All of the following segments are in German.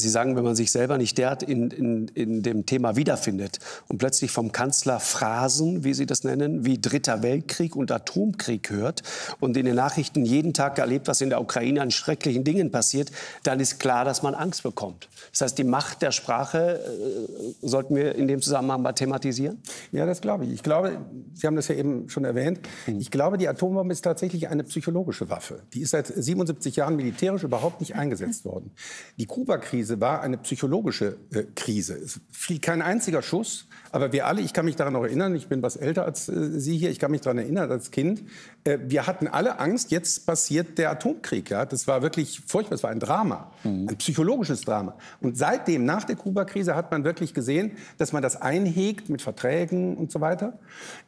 Sie sagen, wenn man sich selber nicht derart in, in, in dem Thema wiederfindet und plötzlich vom Kanzler Phrasen, wie Sie das nennen, wie Dritter Weltkrieg und Atomkrieg hört und in den Nachrichten jeden Tag erlebt, was in der Ukraine an schrecklichen Dingen passiert, dann ist klar, dass man Angst bekommt. Das heißt, die Macht der Sprache äh, sollten wir in dem Zusammenhang mal thematisieren? Ja, das glaube ich. Ich glaube, Sie haben das ja eben schon erwähnt, hm. ich glaube, die Atombombe ist tatsächlich eine psychologische Waffe. Die ist seit 77 Jahren militärisch überhaupt nicht eingesetzt worden. Die Kuba-Krise war eine psychologische äh, Krise. Es fiel kein einziger Schuss, aber wir alle, ich kann mich daran noch erinnern, ich bin was älter als äh, Sie hier, ich kann mich daran erinnern als Kind, äh, wir hatten alle Angst, jetzt passiert der Atomkrieg. Ja? Das war wirklich furchtbar, das war ein Drama, mhm. ein psychologisches Drama. Und seitdem, nach der Kuba-Krise, hat man wirklich gesehen, dass man das einhegt mit Verträgen und so weiter.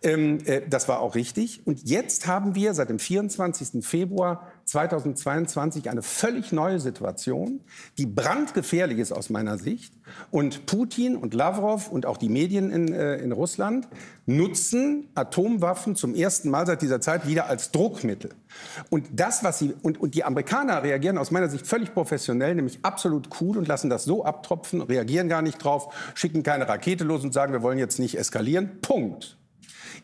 Ähm, äh, das war auch richtig. Und jetzt haben wir seit dem 24. Februar 2022 eine völlig neue Situation, die brandgefährlich ist aus meiner Sicht. Und Putin und Lavrov und auch die Medien in, äh, in Russland nutzen Atomwaffen zum ersten Mal seit dieser Zeit wieder als Druckmittel. Und das, was sie und, und die Amerikaner reagieren aus meiner Sicht völlig professionell, nämlich absolut cool und lassen das so abtropfen, reagieren gar nicht drauf, schicken keine Rakete los und sagen, wir wollen jetzt nicht eskalieren. Punkt.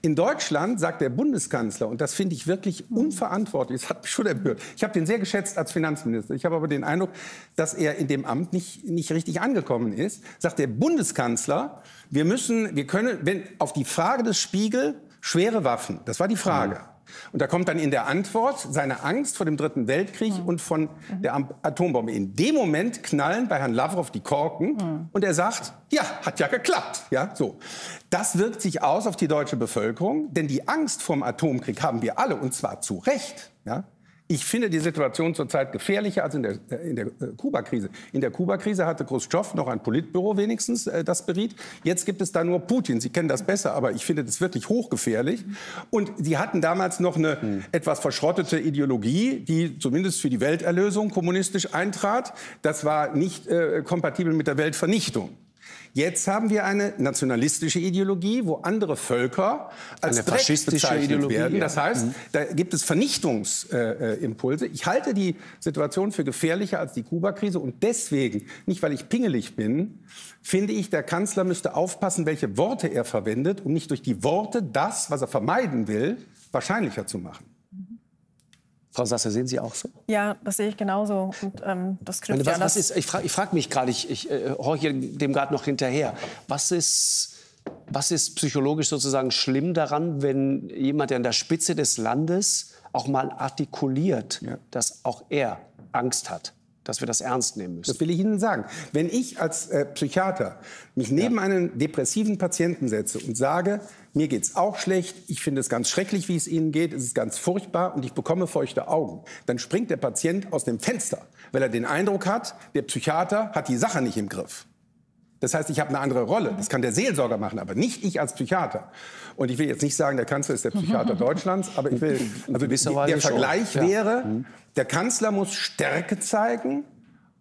In Deutschland sagt der Bundeskanzler, und das finde ich wirklich unverantwortlich, das hat mich schon empört. Ich habe den sehr geschätzt als Finanzminister. Ich habe aber den Eindruck, dass er in dem Amt nicht, nicht richtig angekommen ist. Sagt der Bundeskanzler, wir müssen, wir können, wenn auf die Frage des Spiegel schwere Waffen, das war die Frage. Mhm. Und da kommt dann in der Antwort seine Angst vor dem Dritten Weltkrieg mhm. und von mhm. der Atombombe. In dem Moment knallen bei Herrn Lavrov die Korken mhm. und er sagt, ja, hat ja geklappt. Ja, so. Das wirkt sich aus auf die deutsche Bevölkerung, denn die Angst vor dem Atomkrieg haben wir alle und zwar zu Recht. Ja? Ich finde die Situation zurzeit gefährlicher als in der, äh, in der äh, Kuba-Krise. In der Kuba-Krise hatte Khrushchev noch ein Politbüro wenigstens, äh, das beriet. Jetzt gibt es da nur Putin. Sie kennen das besser, aber ich finde das wirklich hochgefährlich. Und sie hatten damals noch eine etwas verschrottete Ideologie, die zumindest für die Welterlösung kommunistisch eintrat. Das war nicht äh, kompatibel mit der Weltvernichtung. Jetzt haben wir eine nationalistische Ideologie, wo andere Völker als eine faschistische Ideologie werden. Das heißt, mhm. da gibt es Vernichtungsimpulse. ich halte die Situation für gefährlicher als die Kuba-Krise und deswegen, nicht weil ich pingelig bin, finde ich, der Kanzler müsste aufpassen, welche Worte er verwendet, um nicht durch die Worte das, was er vermeiden will, wahrscheinlicher zu machen. Frau Sasse, sehen Sie auch so? Ja, das sehe ich genauso. Und, ähm, das knüpft was, ja was ist, ich frage frag mich gerade, ich, ich äh, horche dem gerade noch hinterher. Was ist, was ist psychologisch sozusagen schlimm daran, wenn jemand, der an der Spitze des Landes auch mal artikuliert, ja. dass auch er Angst hat? Dass wir das ernst nehmen müssen. Das will ich Ihnen sagen. Wenn ich als äh, Psychiater mich neben ja. einen depressiven Patienten setze und sage, mir geht es auch schlecht, ich finde es ganz schrecklich, wie es Ihnen geht, es ist ganz furchtbar und ich bekomme feuchte Augen, dann springt der Patient aus dem Fenster, weil er den Eindruck hat, der Psychiater hat die Sache nicht im Griff. Das heißt, ich habe eine andere Rolle. Das kann der Seelsorger machen, aber nicht ich als Psychiater. Und ich will jetzt nicht sagen, der Kanzler ist der Psychiater Deutschlands, aber ich will, also der Vergleich schon. wäre, mhm. der Kanzler muss Stärke zeigen.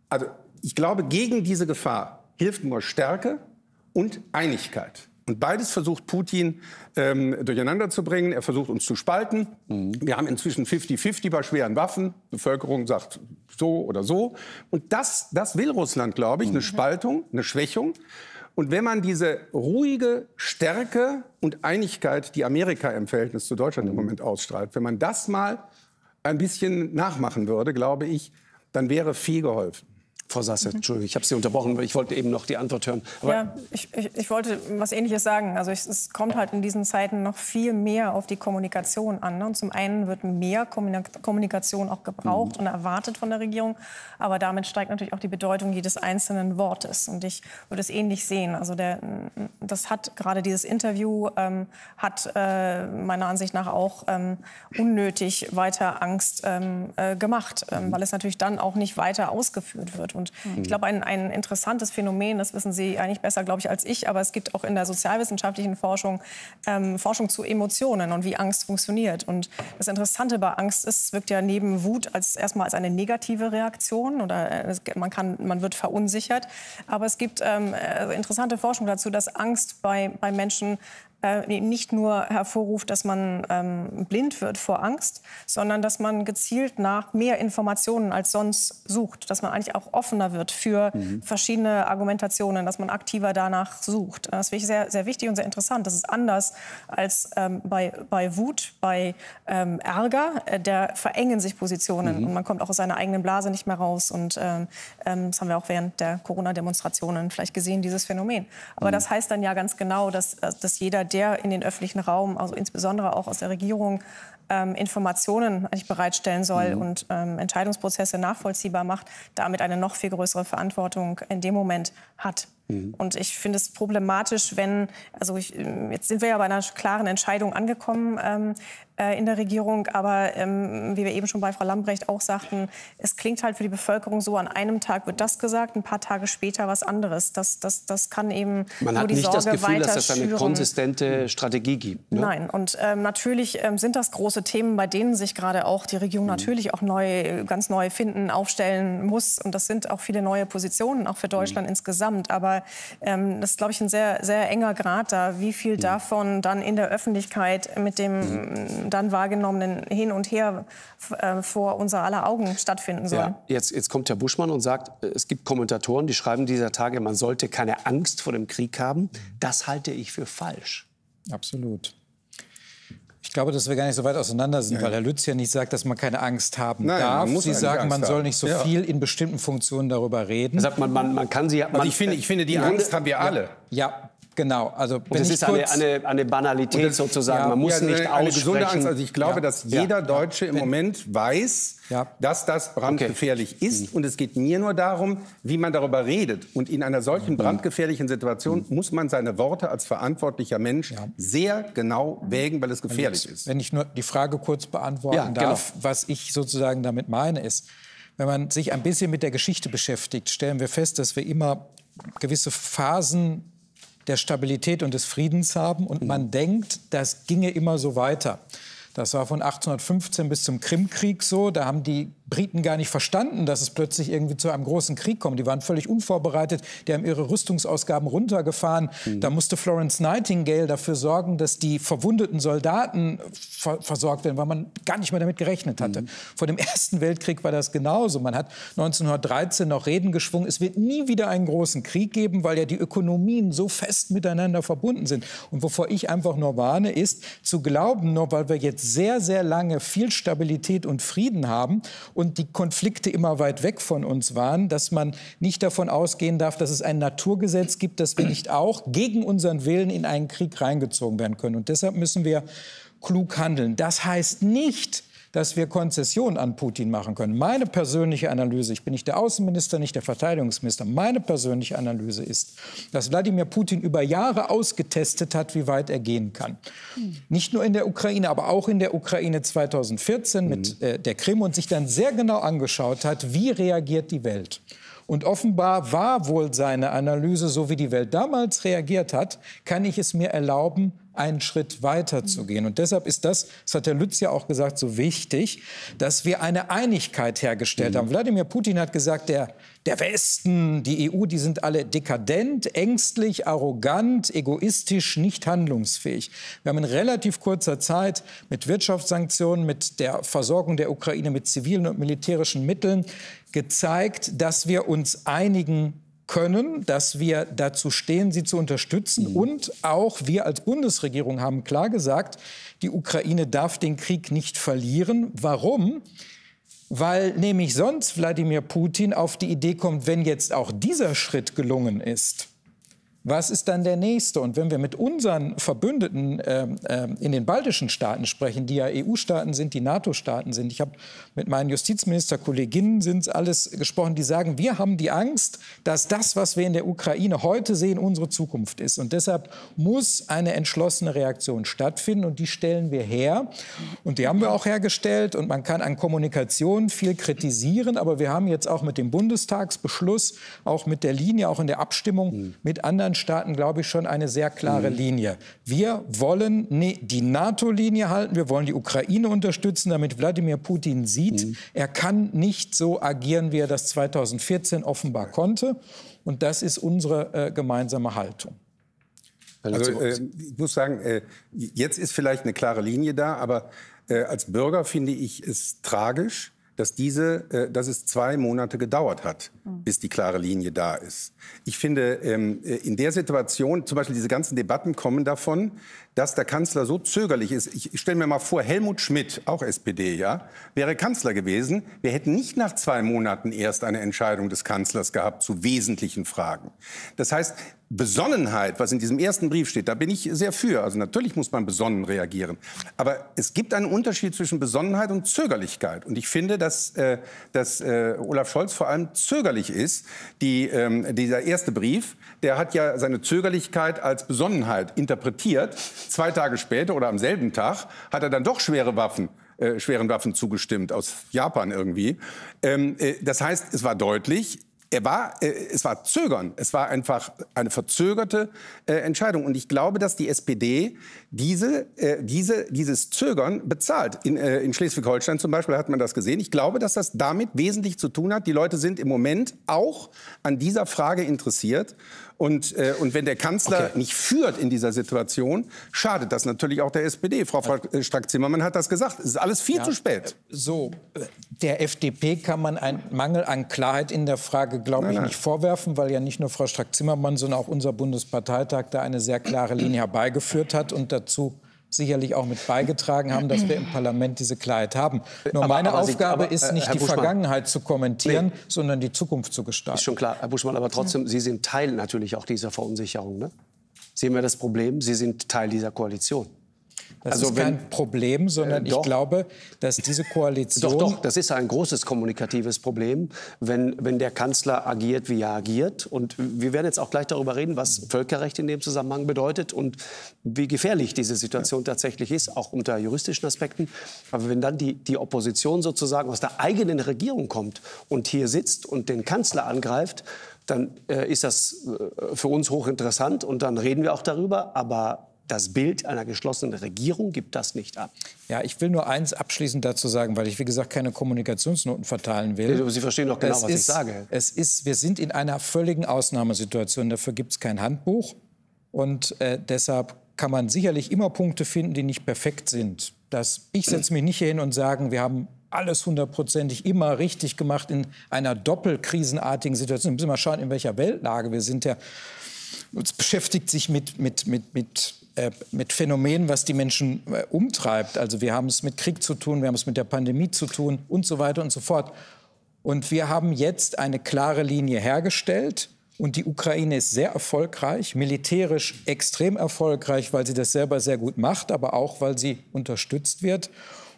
Also ich glaube, gegen diese Gefahr hilft nur Stärke und Einigkeit. Und beides versucht Putin ähm, durcheinander zu bringen. Er versucht uns zu spalten. Mhm. Wir haben inzwischen 50-50 bei schweren Waffen. Die Bevölkerung sagt so oder so. Und das, das will Russland, glaube ich, mhm. eine Spaltung, eine Schwächung. Und wenn man diese ruhige Stärke und Einigkeit, die Amerika im Verhältnis zu Deutschland im mhm. Moment ausstrahlt, wenn man das mal ein bisschen nachmachen würde, glaube ich, dann wäre viel geholfen. Frau Sasse, mhm. Entschuldigung, ich habe Sie unterbrochen, weil ich wollte eben noch die Antwort hören. Aber ja, ich, ich, ich, wollte was Ähnliches sagen. Also es kommt halt in diesen Zeiten noch viel mehr auf die Kommunikation an. Ne? Und zum einen wird mehr Kommunikation auch gebraucht mhm. und erwartet von der Regierung, aber damit steigt natürlich auch die Bedeutung jedes einzelnen Wortes. Und ich würde es ähnlich sehen. Also der, das hat gerade dieses Interview ähm, hat äh, meiner Ansicht nach auch ähm, unnötig weiter Angst ähm, äh, gemacht, ähm, mhm. weil es natürlich dann auch nicht weiter ausgeführt wird. Und mhm. ich glaube, ein, ein interessantes Phänomen, das wissen Sie eigentlich besser, glaube ich, als ich, aber es gibt auch in der sozialwissenschaftlichen Forschung ähm, Forschung zu Emotionen und wie Angst funktioniert. Und das Interessante bei Angst ist, es wirkt ja neben Wut als erstmal als eine negative Reaktion oder äh, man kann, man wird verunsichert. Aber es gibt ähm, äh, interessante Forschung dazu, dass Angst bei, bei Menschen äh, nicht nur hervorruft, dass man ähm, blind wird vor Angst, sondern dass man gezielt nach mehr Informationen als sonst sucht, dass man eigentlich auch offener wird für mhm. verschiedene Argumentationen, dass man aktiver danach sucht. Das finde ich sehr, sehr wichtig und sehr interessant. Das ist anders als ähm, bei, bei Wut, bei ähm, Ärger. Äh, der verengen sich Positionen mhm. und man kommt auch aus seiner eigenen Blase nicht mehr raus. Und ähm, ähm das haben wir auch während der Corona-Demonstrationen vielleicht gesehen, dieses Phänomen. Aber mhm. das heißt dann ja ganz genau, dass, dass jeder, der in den öffentlichen Raum, also insbesondere auch aus der Regierung, ähm, Informationen eigentlich bereitstellen soll mhm. und ähm, Entscheidungsprozesse nachvollziehbar macht, damit eine noch viel größere Verantwortung in dem Moment hat. Mhm. Und ich finde es problematisch, wenn, also ich, jetzt sind wir ja bei einer klaren Entscheidung angekommen ähm, äh, in der Regierung, aber ähm, wie wir eben schon bei Frau Lambrecht auch sagten, es klingt halt für die Bevölkerung so, an einem Tag wird das gesagt, ein paar Tage später was anderes. Das, das, das kann eben Man hat die nicht Sorge das Gefühl, dass es eine konsistente Strategie gibt. Ne? Nein, und ähm, natürlich ähm, sind das große Themen, bei denen sich gerade auch die Regierung mhm. natürlich auch neu, ganz neu finden, aufstellen muss. Und das sind auch viele neue Positionen, auch für Deutschland mhm. insgesamt. Aber ähm, das ist, glaube ich, ein sehr, sehr enger Grad da, wie viel mhm. davon dann in der Öffentlichkeit mit dem mhm. dann wahrgenommenen Hin und Her äh, vor unser aller Augen stattfinden soll. Ja, jetzt, jetzt kommt Herr Buschmann und sagt, äh, es gibt Kommentatoren, die schreiben dieser Tage, man sollte keine Angst vor dem Krieg haben. Das halte ich für falsch. Absolut. Ich glaube, dass wir gar nicht so weit auseinander sind, ja. weil Herr Lütz ja nicht sagt, dass man keine Angst haben Nein, darf. Sie sagen, man soll nicht so ja. viel in bestimmten Funktionen darüber reden. sagt, man, man, man kann sie. Man, ich, finde, ich finde, die Angst haben wir alle. Ja, Genau, also und es ist eine, eine, eine Banalität das, sozusagen. Ja, Man muss ja, nicht eine, eine gesunde Angst. Also ich glaube, ja. dass jeder Deutsche im Moment weiß, dass das brandgefährlich okay. ist. Und es geht mir nur darum, wie man darüber redet. Und in einer solchen mhm. brandgefährlichen Situation mhm. muss man seine Worte als verantwortlicher Mensch sehr genau wägen, weil es gefährlich jetzt, ist. Wenn ich nur die Frage kurz beantworten darf, genau. was ich sozusagen damit meine, ist, wenn man sich ein bisschen mit der Geschichte beschäftigt, stellen wir fest, dass wir immer gewisse Phasen der Stabilität und des Friedens haben. Und man mhm. denkt, das ginge immer so weiter. Das war von 1815 bis zum Krimkrieg so. Da haben die Briten gar nicht verstanden, dass es plötzlich irgendwie zu einem großen Krieg kommt. Die waren völlig unvorbereitet. Die haben ihre Rüstungsausgaben runtergefahren. Mhm. Da musste Florence Nightingale dafür sorgen, dass die verwundeten Soldaten ver versorgt werden, weil man gar nicht mehr damit gerechnet hatte. Mhm. Vor dem Ersten Weltkrieg war das genauso. Man hat 1913 noch Reden geschwungen, es wird nie wieder einen großen Krieg geben, weil ja die Ökonomien so fest miteinander verbunden sind. Und wovor ich einfach nur warne, ist zu glauben, nur weil wir jetzt sehr, sehr lange viel Stabilität und Frieden haben und die Konflikte immer weit weg von uns waren, dass man nicht davon ausgehen darf, dass es ein Naturgesetz gibt, dass wir nicht auch gegen unseren Willen in einen Krieg reingezogen werden können. Und deshalb müssen wir klug handeln. Das heißt nicht, dass wir Konzessionen an Putin machen können. Meine persönliche Analyse, ich bin nicht der Außenminister, nicht der Verteidigungsminister, meine persönliche Analyse ist, dass Wladimir Putin über Jahre ausgetestet hat, wie weit er gehen kann. Nicht nur in der Ukraine, aber auch in der Ukraine 2014 mhm. mit äh, der Krim und sich dann sehr genau angeschaut hat, wie reagiert die Welt. Und offenbar war wohl seine Analyse, so wie die Welt damals reagiert hat, kann ich es mir erlauben, einen Schritt weiter zu gehen. Und deshalb ist das, das hat Herr Lütz ja auch gesagt, so wichtig, dass wir eine Einigkeit hergestellt mhm. haben. Wladimir Putin hat gesagt, der, der Westen, die EU, die sind alle dekadent, ängstlich, arrogant, egoistisch, nicht handlungsfähig. Wir haben in relativ kurzer Zeit mit Wirtschaftssanktionen, mit der Versorgung der Ukraine mit zivilen und militärischen Mitteln gezeigt, dass wir uns einigen können, dass wir dazu stehen, sie zu unterstützen. Mhm. Und auch wir als Bundesregierung haben klar gesagt, die Ukraine darf den Krieg nicht verlieren. Warum? Weil nämlich sonst Wladimir Putin auf die Idee kommt, wenn jetzt auch dieser Schritt gelungen ist, was ist dann der nächste? Und wenn wir mit unseren Verbündeten äh, äh, in den baltischen Staaten sprechen, die ja EU-Staaten sind, die NATO-Staaten sind, ich habe mit meinen Justizministerkolleginnen sind alles gesprochen, die sagen, wir haben die Angst, dass das, was wir in der Ukraine heute sehen, unsere Zukunft ist. Und deshalb muss eine entschlossene Reaktion stattfinden und die stellen wir her. Und die haben wir auch hergestellt. Und man kann an Kommunikation viel kritisieren, aber wir haben jetzt auch mit dem Bundestagsbeschluss, auch mit der Linie, auch in der Abstimmung mhm. mit anderen Staaten, glaube ich, schon eine sehr klare mhm. Linie. Wir wollen die NATO-Linie halten, wir wollen die Ukraine unterstützen, damit Wladimir Putin sieht, mhm. er kann nicht so agieren, wie er das 2014 offenbar konnte. Und das ist unsere äh, gemeinsame Haltung. Also, äh, ich muss sagen, äh, jetzt ist vielleicht eine klare Linie da, aber äh, als Bürger finde ich es tragisch, dass, diese, äh, dass es zwei Monate gedauert hat, mhm. bis die klare Linie da ist. Ich finde, ähm, äh, in der Situation, zum Beispiel diese ganzen Debatten kommen davon, dass der Kanzler so zögerlich ist. Ich, ich stelle mir mal vor, Helmut Schmidt, auch SPD, ja, wäre Kanzler gewesen. Wir hätten nicht nach zwei Monaten erst eine Entscheidung des Kanzlers gehabt zu wesentlichen Fragen. Das heißt, Besonnenheit, was in diesem ersten Brief steht, da bin ich sehr für. Also natürlich muss man besonnen reagieren. Aber es gibt einen Unterschied zwischen Besonnenheit und Zögerlichkeit. Und ich finde, dass, äh, dass äh, Olaf Scholz vor allem zögerlich ist. Die, ähm, dieser erste Brief, der hat ja seine Zögerlichkeit als Besonnenheit interpretiert. Zwei Tage später oder am selben Tag hat er dann doch schwere Waffen äh, schweren Waffen zugestimmt aus Japan irgendwie. Ähm, äh, das heißt, es war deutlich, er war, äh, es war Zögern. Es war einfach eine verzögerte äh, Entscheidung. Und ich glaube, dass die SPD diese, äh, diese, dieses Zögern bezahlt. In, äh, in Schleswig-Holstein zum Beispiel hat man das gesehen. Ich glaube, dass das damit wesentlich zu tun hat. Die Leute sind im Moment auch an dieser Frage interessiert. Und, äh, und wenn der Kanzler okay. nicht führt in dieser Situation, schadet das natürlich auch der SPD. Frau äh, Strack-Zimmermann hat das gesagt. Es ist alles viel ja, zu spät. So, der FDP kann man einen Mangel an Klarheit in der Frage, glaube ich, nicht vorwerfen, weil ja nicht nur Frau Strack-Zimmermann, sondern auch unser Bundesparteitag da eine sehr klare Linie herbeigeführt hat und dazu sicherlich auch mit beigetragen haben, dass wir im Parlament diese Klarheit haben. Nur aber, meine aber Aufgabe Sie, aber, ist nicht die Vergangenheit zu kommentieren, nee. sondern die Zukunft zu gestalten. Ist schon klar, Herr Buschmann, aber trotzdem, Sie sind Teil natürlich auch dieser Verunsicherung. Ne? Sehen wir das Problem? Sie sind Teil dieser Koalition. Das also ist kein wenn, Problem, sondern äh, ich glaube, dass diese Koalition. Doch, doch, das ist ein großes kommunikatives Problem, wenn, wenn der Kanzler agiert, wie er agiert. Und wir werden jetzt auch gleich darüber reden, was Völkerrecht in dem Zusammenhang bedeutet und wie gefährlich diese Situation tatsächlich ist, auch unter juristischen Aspekten. Aber wenn dann die, die Opposition sozusagen aus der eigenen Regierung kommt und hier sitzt und den Kanzler angreift, dann äh, ist das äh, für uns hochinteressant und dann reden wir auch darüber. Aber das Bild einer geschlossenen Regierung gibt das nicht ab. Ja, ich will nur eins abschließend dazu sagen, weil ich, wie gesagt, keine Kommunikationsnoten verteilen will. Sie verstehen doch genau, es was ist, ich sage. Es ist, wir sind in einer völligen Ausnahmesituation. Dafür gibt es kein Handbuch. Und äh, deshalb kann man sicherlich immer Punkte finden, die nicht perfekt sind. Das, ich setze mich nicht hin und sage, wir haben alles hundertprozentig immer richtig gemacht in einer doppelkrisenartigen Situation. Wir müssen mal schauen, in welcher Weltlage wir sind. Ja, uns beschäftigt sich mit, mit, mit, mit mit Phänomenen, was die Menschen äh, umtreibt. Also wir haben es mit Krieg zu tun, wir haben es mit der Pandemie zu tun und so weiter und so fort. Und wir haben jetzt eine klare Linie hergestellt. Und die Ukraine ist sehr erfolgreich, militärisch extrem erfolgreich, weil sie das selber sehr gut macht, aber auch, weil sie unterstützt wird.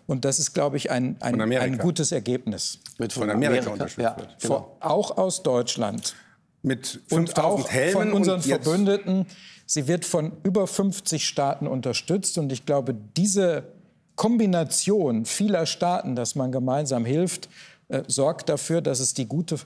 Und das ist, glaube ich, ein, ein, ein gutes Ergebnis. Wird von, Amerika, Amerika unterstützt ja, wird. Genau. Auch aus Deutschland. Mit 5000 Helmen von unseren Verbündeten. Sie wird von über 50 Staaten unterstützt. Und ich glaube, diese Kombination vieler Staaten, dass man gemeinsam hilft, äh, sorgt dafür, dass es die gute,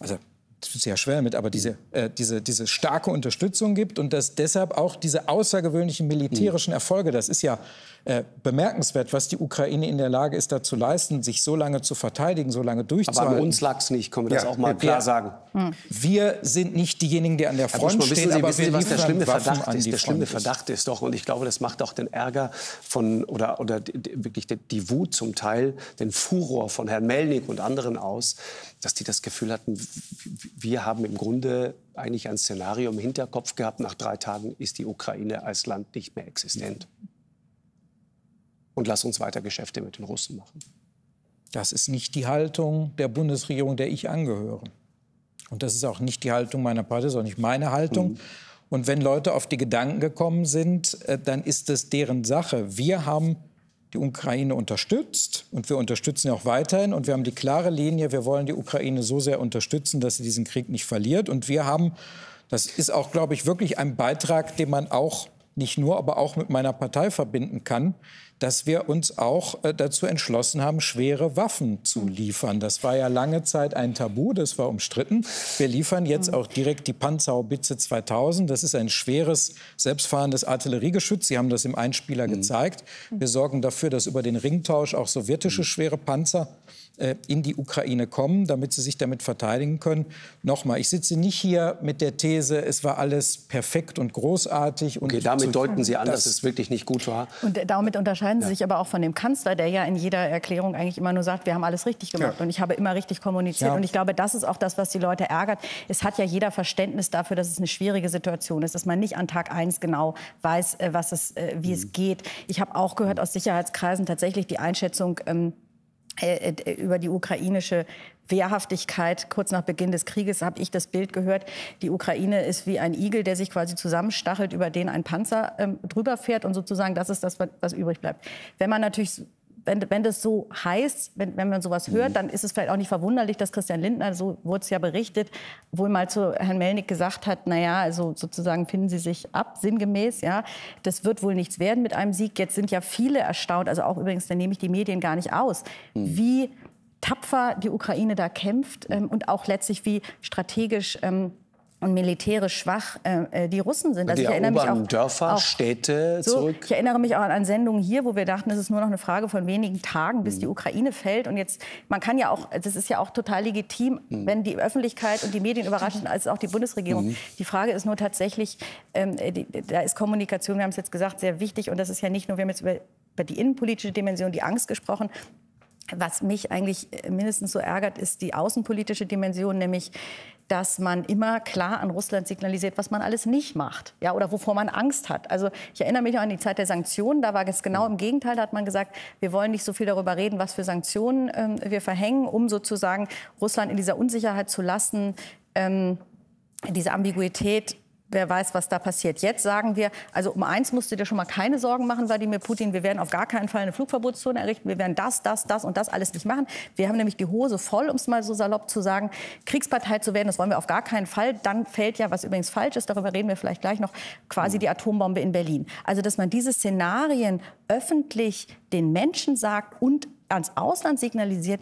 also das ist ja schwer mit, aber diese, äh, diese, diese starke Unterstützung gibt und dass deshalb auch diese außergewöhnlichen militärischen Erfolge, das ist ja äh, bemerkenswert, was die Ukraine in der Lage ist, da zu leisten, sich so lange zu verteidigen, so lange durchzuhalten. Aber an uns lag es nicht, können wir das auch mal klar sagen. Hm. Wir sind nicht diejenigen, die an der Front Buschmann, stehen, Sie, aber wissen Sie, was der schlimme Verdacht ist? Der schlimme Verdacht ist doch, und ich glaube, das macht auch den Ärger von, oder, oder wirklich die, die Wut zum Teil, den Furor von Herrn Melnik und anderen aus, dass die das Gefühl hatten, wir haben im Grunde eigentlich ein Szenario im Hinterkopf gehabt, nach drei Tagen ist die Ukraine als Land nicht mehr existent und lass uns weiter Geschäfte mit den Russen machen. Das ist nicht die Haltung der Bundesregierung, der ich angehöre. Und das ist auch nicht die Haltung meiner Partei, sondern nicht meine Haltung. Mhm. Und wenn Leute auf die Gedanken gekommen sind, äh, dann ist es deren Sache. Wir haben die Ukraine unterstützt und wir unterstützen auch weiterhin. Und wir haben die klare Linie, wir wollen die Ukraine so sehr unterstützen, dass sie diesen Krieg nicht verliert. Und wir haben, das ist auch, glaube ich, wirklich ein Beitrag, den man auch nicht nur, aber auch mit meiner Partei verbinden kann, dass wir uns auch äh, dazu entschlossen haben, schwere Waffen zu liefern. Das war ja lange Zeit ein Tabu, das war umstritten. Wir liefern jetzt mhm. auch direkt die Panzerhaubitze 2000. Das ist ein schweres, selbstfahrendes Artilleriegeschütz. Sie haben das im Einspieler mhm. gezeigt. Wir sorgen dafür, dass über den Ringtausch auch sowjetische mhm. schwere Panzer in die Ukraine kommen, damit sie sich damit verteidigen können. Nochmal, ich sitze nicht hier mit der These, es war alles perfekt und großartig. Und okay, damit deuten Sie an, dass es wirklich nicht gut war. Und damit unterscheiden Sie ja. sich aber auch von dem Kanzler, der ja in jeder Erklärung eigentlich immer nur sagt, wir haben alles richtig gemacht ja. und ich habe immer richtig kommuniziert. Ja. Und ich glaube, das ist auch das, was die Leute ärgert. Es hat ja jeder Verständnis dafür, dass es eine schwierige Situation ist, dass man nicht an Tag 1 genau weiß, äh, was es, äh, wie mhm. es geht. Ich habe auch gehört aus Sicherheitskreisen tatsächlich die Einschätzung, ähm, äh, äh, über die ukrainische Wehrhaftigkeit. Kurz nach Beginn des Krieges habe ich das Bild gehört. Die Ukraine ist wie ein Igel, der sich quasi zusammenstachelt, über den ein Panzer ähm, drüber fährt. Und sozusagen das ist das, was übrig bleibt. Wenn man natürlich wenn, wenn das so heißt, wenn, wenn man sowas hört, mhm. dann ist es vielleicht auch nicht verwunderlich, dass Christian Lindner, so wurde es ja berichtet, wohl mal zu Herrn Melnick gesagt hat, naja, also sozusagen finden Sie sich ab, sinngemäß, ja, das wird wohl nichts werden mit einem Sieg. Jetzt sind ja viele erstaunt, also auch übrigens, da nehme ich die Medien gar nicht aus, mhm. wie tapfer die Ukraine da kämpft ähm, und auch letztlich wie strategisch ähm, und militärisch schwach äh, äh, die Russen sind. Also die ich erinnere mich auch, Dörfer, auch Städte so, zurück. Ich erinnere mich auch an Sendungen hier, wo wir dachten, es ist nur noch eine Frage von wenigen Tagen, bis mhm. die Ukraine fällt. Und jetzt, man kann ja auch, das ist ja auch total legitim, mhm. wenn die Öffentlichkeit und die Medien überrascht sind, als auch die Bundesregierung. Mhm. Die Frage ist nur tatsächlich, ähm, die, da ist Kommunikation, wir haben es jetzt gesagt, sehr wichtig. Und das ist ja nicht nur, wir haben jetzt über, über die innenpolitische Dimension, die Angst gesprochen. Was mich eigentlich mindestens so ärgert, ist die außenpolitische Dimension, nämlich dass man immer klar an Russland signalisiert, was man alles nicht macht, ja, oder wovor man Angst hat. Also ich erinnere mich an die Zeit der Sanktionen, da war es genau im Gegenteil, da hat man gesagt, wir wollen nicht so viel darüber reden, was für Sanktionen ähm, wir verhängen, um sozusagen Russland in dieser Unsicherheit zu lassen, ähm, diese Ambiguität wer weiß, was da passiert. Jetzt sagen wir, also um eins musst du dir schon mal keine Sorgen machen, Wladimir Putin. Wir werden auf gar keinen Fall eine Flugverbotszone errichten. Wir werden das, das, das und das alles nicht machen. Wir haben nämlich die Hose voll, um es mal so salopp zu sagen. Kriegspartei zu werden, das wollen wir auf gar keinen Fall. Dann fällt ja, was übrigens falsch ist, darüber reden wir vielleicht gleich noch, quasi die Atombombe in Berlin. Also, dass man diese Szenarien öffentlich den Menschen sagt und ans Ausland signalisiert,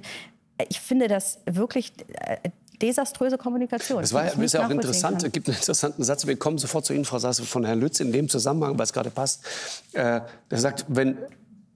ich finde das wirklich äh, desaströse Kommunikation. Das war ja, ist ja auch interessant. Es gibt einen interessanten Satz. Wir kommen sofort zur Info von Herrn Lütz in dem Zusammenhang, weil es gerade passt. Äh, der sagt, wenn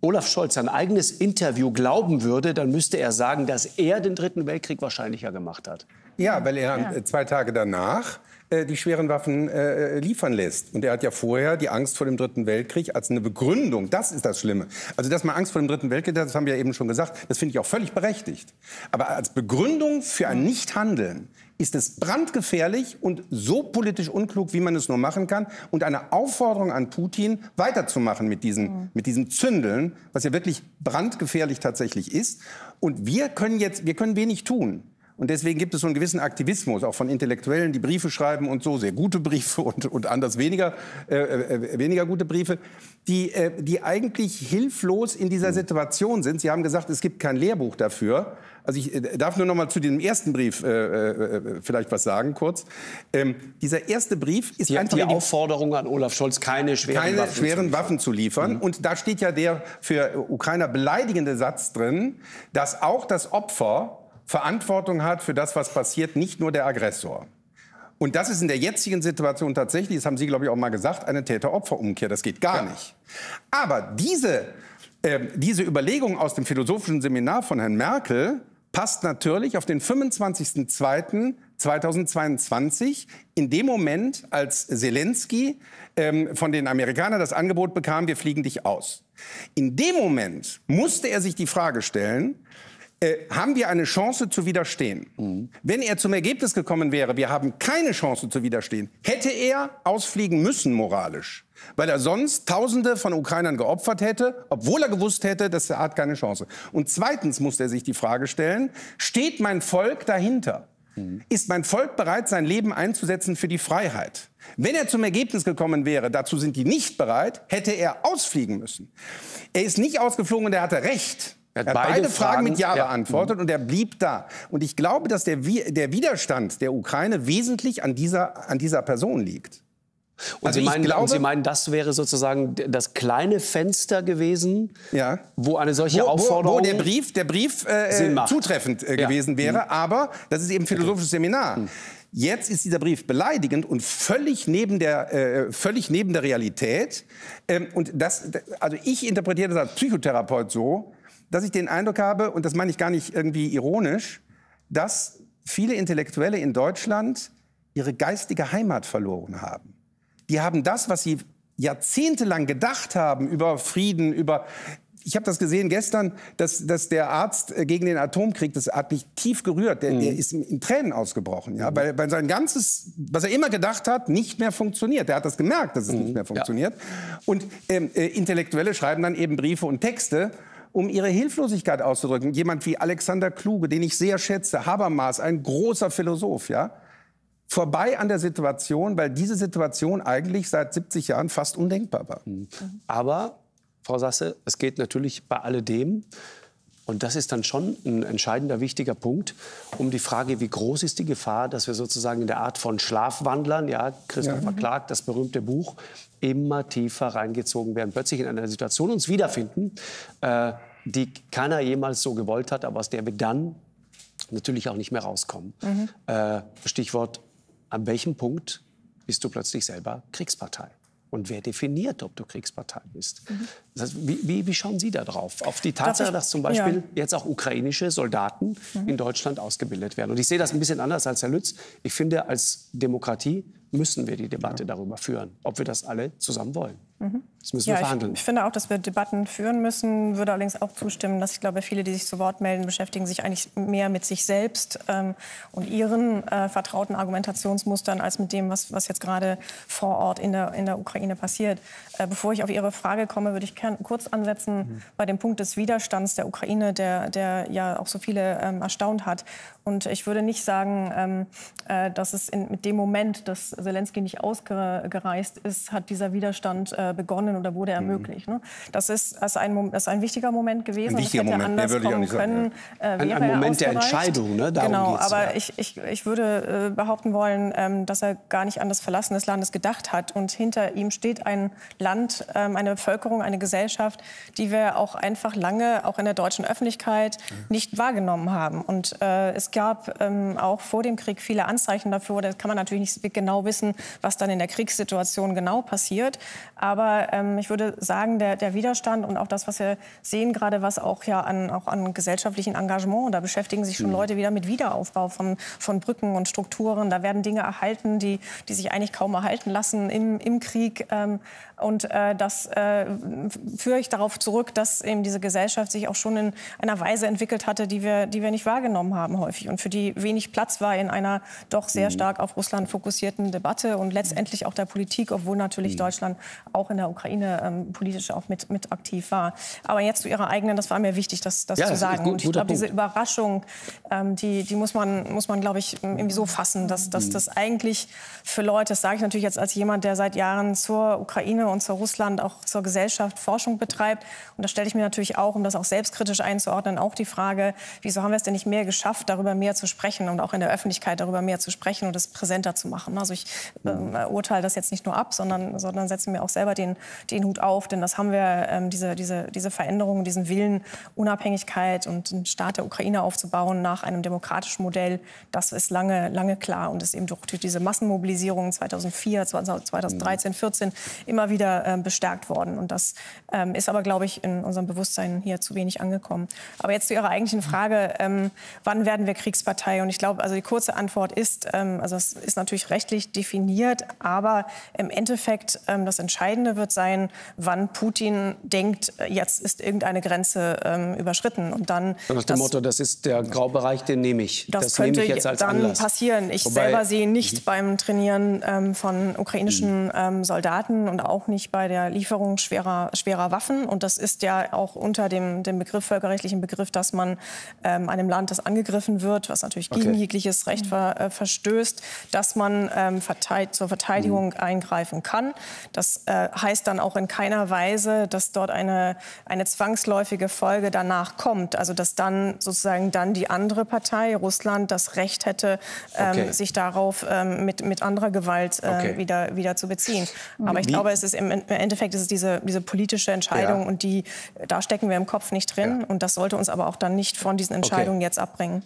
Olaf Scholz sein eigenes Interview glauben würde, dann müsste er sagen, dass er den Dritten Weltkrieg wahrscheinlicher gemacht hat. Ja, weil er ja. zwei Tage danach äh, die schweren Waffen äh, liefern lässt. Und er hat ja vorher die Angst vor dem Dritten Weltkrieg als eine Begründung. Das ist das Schlimme. Also, dass man Angst vor dem Dritten Weltkrieg hat, das haben wir ja eben schon gesagt, das finde ich auch völlig berechtigt. Aber als Begründung für ein Nichthandeln ist es brandgefährlich und so politisch unklug, wie man es nur machen kann. Und eine Aufforderung an Putin, weiterzumachen mit, diesen, mhm. mit diesem Zündeln, was ja wirklich brandgefährlich tatsächlich ist. Und wir können jetzt, wir können wenig tun. Und deswegen gibt es so einen gewissen Aktivismus, auch von Intellektuellen, die Briefe schreiben und so, sehr gute Briefe und, und anders weniger, äh, äh, weniger gute Briefe, die, äh, die eigentlich hilflos in dieser Situation sind. Sie haben gesagt, es gibt kein Lehrbuch dafür. Also ich äh, darf nur noch mal zu dem ersten Brief äh, äh, vielleicht was sagen, kurz. Ähm, dieser erste Brief ist die, einfach die Aufforderung an Olaf Scholz, keine schweren, keine Waffen, schweren zu Waffen zu liefern. Mhm. Und da steht ja der für Ukrainer beleidigende Satz drin, dass auch das Opfer Verantwortung hat für das, was passiert, nicht nur der Aggressor. Und das ist in der jetzigen Situation tatsächlich, das haben Sie, glaube ich, auch mal gesagt, eine Täter-Opfer-Umkehr. Das geht gar ja. nicht. Aber diese, äh, diese Überlegung aus dem philosophischen Seminar von Herrn Merkel passt natürlich auf den 25.02.2022, in dem Moment, als Zelensky ähm, von den Amerikanern das Angebot bekam, wir fliegen dich aus. In dem Moment musste er sich die Frage stellen, äh, haben wir eine Chance zu widerstehen. Mhm. Wenn er zum Ergebnis gekommen wäre, wir haben keine Chance zu widerstehen, hätte er ausfliegen müssen moralisch, weil er sonst Tausende von Ukrainern geopfert hätte, obwohl er gewusst hätte, dass er hat keine Chance. Und zweitens muss er sich die Frage stellen, steht mein Volk dahinter? Mhm. Ist mein Volk bereit, sein Leben einzusetzen für die Freiheit? Wenn er zum Ergebnis gekommen wäre, dazu sind die nicht bereit, hätte er ausfliegen müssen. Er ist nicht ausgeflogen und er hatte recht. Er hat, er hat beide, beide Fragen, Fragen, mit Ja, ja beantwortet mhm. und er blieb da. Und ich glaube, dass der, der Widerstand der Ukraine wesentlich an dieser, an dieser Person liegt. Und, also Sie meinen, glaube, und Sie meinen, das wäre sozusagen das kleine Fenster gewesen, ja. wo eine solche wo, Aufforderung. Wo, der Brief, der Brief äh, zutreffend äh, ja. gewesen wäre, mhm. aber das ist eben philosophisches okay. Seminar. Mhm. Jetzt ist dieser Brief beleidigend und völlig neben der, äh, völlig neben der Realität. Ähm, und das, also ich interpretiere das als Psychotherapeut so, dass ich den Eindruck habe, und das meine ich gar nicht irgendwie ironisch, dass viele Intellektuelle in Deutschland ihre geistige Heimat verloren haben. Die haben das, was sie jahrzehntelang gedacht haben über Frieden, über ich habe das gesehen gestern, dass, dass der Arzt äh, gegen den Atomkrieg, das hat mich tief gerührt, der, mhm. der ist in Tränen ausgebrochen, ja, mhm. weil, weil sein ganzes, was er immer gedacht hat, nicht mehr funktioniert. Er hat das gemerkt, dass es mhm. nicht mehr funktioniert. Ja. Und ähm, äh, Intellektuelle schreiben dann eben Briefe und Texte um ihre Hilflosigkeit auszudrücken. Jemand wie Alexander Kluge, den ich sehr schätze, Habermas, ein großer Philosoph, ja, vorbei an der Situation, weil diese Situation eigentlich seit 70 Jahren fast undenkbar war. Mhm. Aber, Frau Sasse, es geht natürlich bei alledem, und das ist dann schon ein entscheidender, wichtiger Punkt, um die Frage, wie groß ist die Gefahr, dass wir sozusagen in der Art von Schlafwandlern, ja, Christopher ja. Clark, das berühmte Buch, immer tiefer reingezogen werden, plötzlich in einer Situation uns wiederfinden, äh, die keiner jemals so gewollt hat, aber aus der wir dann natürlich auch nicht mehr rauskommen. Mhm. Äh, Stichwort an welchem Punkt bist du plötzlich selber Kriegspartei? Und wer definiert, ob du Kriegspartei bist? Mhm. Das heißt, wie, wie, wie, schauen Sie da drauf? Auf die Tatsache, dass zum Beispiel ja. jetzt auch ukrainische Soldaten mhm. in Deutschland ausgebildet werden. Und ich sehe das ein bisschen anders als Herr Lütz. Ich finde, als Demokratie müssen wir die Debatte ja. darüber führen, ob wir das alle zusammen wollen. Mhm. Das müssen ja, wir verhandeln. Ich, ich, finde auch, dass wir Debatten führen müssen. Würde allerdings auch zustimmen, dass ich glaube, viele, die sich zu Wort melden, beschäftigen sich eigentlich mehr mit sich selbst ähm, und ihren äh, vertrauten Argumentationsmustern als mit dem, was, was jetzt gerade vor Ort in der, in der Ukraine passiert. Äh, bevor ich auf Ihre Frage komme, würde ich kurz ansetzen mhm. bei dem Punkt des Widerstands der Ukraine, der, der ja auch so viele ähm, erstaunt hat. Und ich würde nicht sagen, ähm, äh, dass es in, mit dem Moment, dass Zelensky nicht ausgereist ist, hat dieser Widerstand äh, begonnen oder wurde mhm. ermöglicht. Ne? Das, ist, also ein, das ist ein wichtiger Moment gewesen. Ein wichtiger Moment, der kommen können. Sagen, äh, ein, ein Moment der Entscheidung. Ne? Darum genau, aber ja. ich, ich, ich würde äh, behaupten wollen, ähm, dass er gar nicht an das Verlassen des Landes gedacht hat. Und hinter ihm steht ein Land, ähm, eine Bevölkerung, eine Gesellschaft, die wir auch einfach lange, auch in der deutschen Öffentlichkeit, mhm. nicht wahrgenommen haben. Und äh, es gab ähm, auch vor dem Krieg viele Anzeichen dafür. Da kann man natürlich nicht genau wissen, was dann in der Kriegssituation genau passiert. Aber ähm, ich würde sagen, der, der, Widerstand und auch das, was wir sehen, gerade was auch ja an, auch an gesellschaftlichen Engagement, da beschäftigen sich schon mhm. Leute wieder mit Wiederaufbau von, von Brücken und Strukturen. Da werden Dinge erhalten, die, die sich eigentlich kaum erhalten lassen im, im Krieg. Ähm, und äh, das äh, führe ich darauf zurück, dass eben diese Gesellschaft sich auch schon in einer Weise entwickelt hatte, die wir, die wir nicht wahrgenommen haben häufig und für die wenig Platz war in einer doch sehr mhm. stark auf Russland fokussierten Debatte und letztendlich auch der Politik, obwohl natürlich mhm. Deutschland auch in der Ukraine ähm, politisch auch mit, mit aktiv war. Aber jetzt zu Ihrer eigenen, das war mir wichtig, das, das ja, zu sagen. Gut, und ich glaube, diese Überraschung, ähm, die, die muss man, muss man glaube ich, irgendwie so fassen, dass, dass mhm. das eigentlich für Leute, das sage ich natürlich jetzt als jemand, der seit Jahren zur Ukraine und zur Russland, auch zur Gesellschaft Forschung betreibt. Und da stelle ich mir natürlich auch, um das auch selbstkritisch einzuordnen, auch die Frage, wieso haben wir es denn nicht mehr geschafft, darüber mehr zu sprechen und auch in der Öffentlichkeit darüber mehr zu sprechen und es präsenter zu machen. Also ich ähm, urteile das jetzt nicht nur ab, sondern, sondern setze mir auch selber den, den Hut auf, denn das haben wir, ähm, diese, diese, diese Veränderungen, diesen Willen, Unabhängigkeit und einen Staat der Ukraine aufzubauen nach einem demokratischen Modell, das ist lange, lange klar und ist eben durch diese Massenmobilisierung 2004, 2013, 2014 immer wieder wieder äh, bestärkt worden. Und das ähm, ist aber, glaube ich, in unserem Bewusstsein hier zu wenig angekommen. Aber jetzt zu Ihrer eigentlichen Frage, ähm, wann werden wir Kriegspartei? Und ich glaube, also die kurze Antwort ist, ähm, also es ist natürlich rechtlich definiert, aber im Endeffekt ähm, das Entscheidende wird sein, wann Putin denkt, jetzt ist irgendeine Grenze ähm, überschritten. Und dann nach dem das, Motto, das ist der Graubereich, den nehme ich. Das, das könnte ich dann Anlass. passieren. Ich Wobei, selber sehe nicht mhm. beim Trainieren ähm, von ukrainischen mhm. Soldaten und auch nicht bei der Lieferung schwerer, schwerer Waffen. Und das ist ja auch unter dem, dem Begriff, völkerrechtlichen Begriff, dass man ähm, einem Land, das angegriffen wird, was natürlich gegen okay. jegliches Recht ver, äh, verstößt, dass man ähm, verteilt, zur Verteidigung mhm. eingreifen kann. Das äh, heißt dann auch in keiner Weise, dass dort eine, eine zwangsläufige Folge danach kommt. Also dass dann sozusagen dann die andere Partei, Russland, das Recht hätte, ähm, okay. sich darauf ähm, mit, mit anderer Gewalt äh, okay. wieder, wieder zu beziehen. Aber ich Wie? glaube, es ist im Endeffekt ist es diese, diese politische Entscheidung ja. und die, da stecken wir im Kopf nicht drin. Ja. Und das sollte uns aber auch dann nicht von diesen Entscheidungen okay. jetzt abbringen.